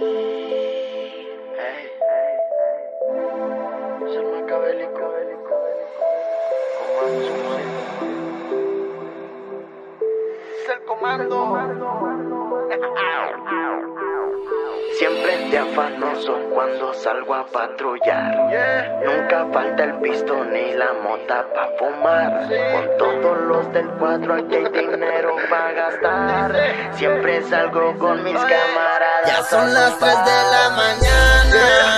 Hey, hey, hey. Siempre te afanoso cuando salgo a patrullar. Yeah. Nunca falta el pistón ni la mota pa' fumar. Con todos los del cuadro aquí hay dinero pa' gastar. Siempre salgo con mis camaradas. Ya son las 3 de la mañana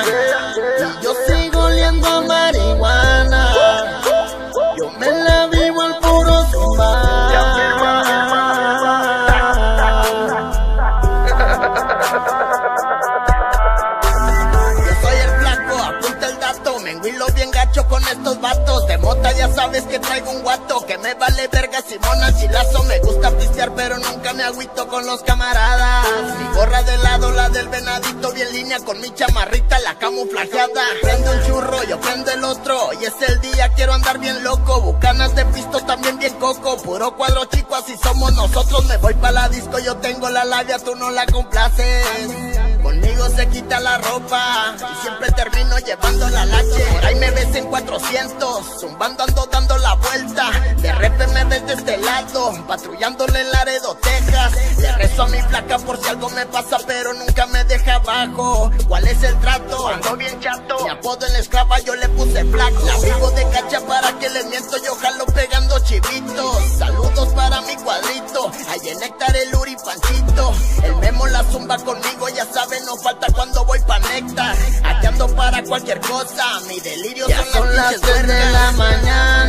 enguilo bien gacho con estos vatos. De mota ya sabes que traigo un guato, que me vale verga Simón al chilazo. Me gusta pistear, pero nunca me agüito con los camaradas. Mi gorra de lado, la del venadito, bien línea con mi chamarrita, la camuflajeada. Prendo un churro, yo prendo el otro. Y es el día, quiero andar bien loco. Bucanas de pisto también bien coco. Puro cuadro chico, así somos nosotros. Me voy pa' la disco, yo tengo la labia, tú no la complaces. Conmigo se quita la ropa y siempre termino llevando la lache. Ves en 400, zumbando ando dando la vuelta. De repente me ves de este lado, patrullándole en Laredo, Texas. Le rezo a mi placa por si algo me pasa, pero nunca me deja abajo. ¿Cuál es el trato? Ando bien chato. Mi apodo en la esclava yo le puse flaco. La vivo de cacha para que le miento, yo jalo pegando chivitos. Saludos para mi cuadrito. Ahí en Néctar el Uri Panchito. El memo la zumba conmigo, ya saben, no falta cualquier cosa. Mi delirio son, las 3 de la mañana.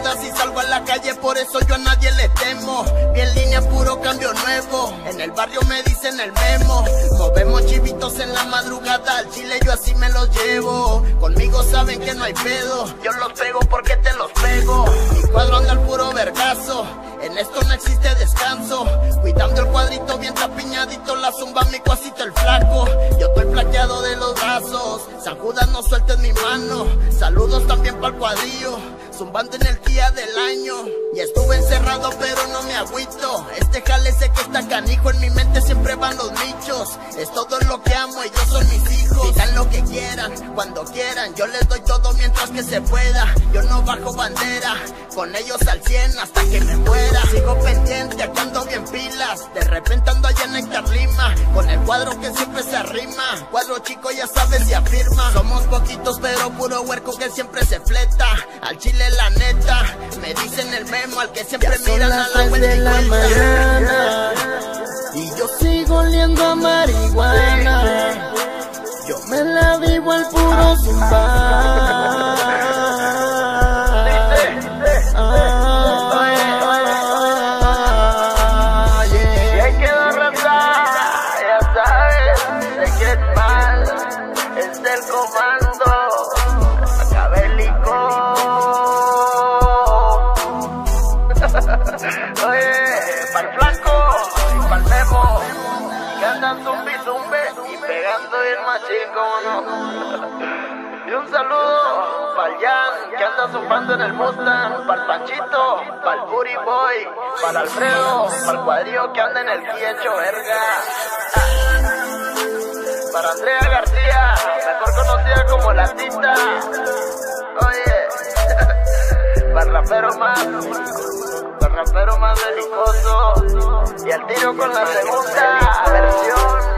Y salgo a la calle, por eso yo a nadie le temo. Bien línea, puro cambio nuevo. En el barrio me dicen el memo. Movemos chivitos en la madrugada, al chile yo así me los llevo. Conmigo saben que no hay pedo, yo los pego porque te los pego. Mi cuadro anda al puro vergazo, en esto no existe descanso. Cuidando el cuadrito bien tapiñadito, la zumba mi cuasito el flaco. Yo estoy plaqueado de los brazos, San no sueltes mi mano. Saludos también para el cuadrillo zumbando en el día del año. Y estuve encerrado, pero no me agüito. Este jale sé que está canijo, en mi mente siempre van los nichos. Es todo lo que amo, ellos son mis hijos. Digan lo que quieran, cuando quieran. Yo les doy todo mientras que se pueda. Yo no bajo bandera, con ellos al 100 hasta que me muera. Sigo pendiente, aquí ando bien pilas. De repente ando cuadro que siempre se arrima. Cuadro chico, ya sabes, y afirma. Somos poquitos, pero puro huerco que siempre se fleta. Al chile la neta, me dicen el memo al que siempre miran a la vuelta de la y cuenta. mañana. Y yo sigo oliendo a marihuana. Yo me la vivo al puro zumbar. Zumbi zumbe y pegando bien machín, no. Y un saludo pa'l Jan, que anda zumbando en el Mustang, pa'l Panchito, pa'l Booty Boy, pa'l Alfredo, pa'l cuadrillo que anda en el Kia hecho verga. Para Andrea García, mejor conocida como La Tita. Oye, para el rapero más, Y al tiro con la segunda versión.